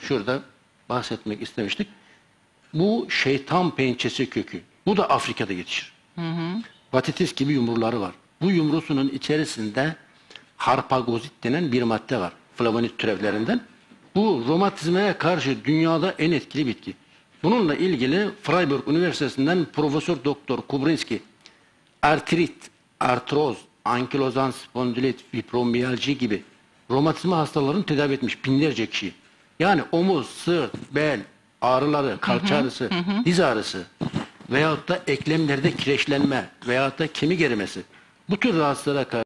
şurada bahsetmek istemiştik. Bu şeytan pençesi kökü. Bu da Afrika'da yetişir. Patates gibi yumruları var. Bu yumrusunun içerisinde harpagozit denen bir madde var. Flavonit türevlerinden. Bu romatizmaya karşı dünyada en etkili bitki. Bununla ilgili Freiburg Üniversitesi'nden Profesör Doktor Kubrinski artrit, artroz, ankilozan spondilit, fibromiyalji gibi romatizma hastalarını tedavi etmiş binlerce kişi. Yani omuz, sırt, bel ağrıları, kalça ağrısı, diz ağrısı veyahut da eklemlerde kireçlenme veyahut da kemik erimesi. Bu tür rahatsızlara karşı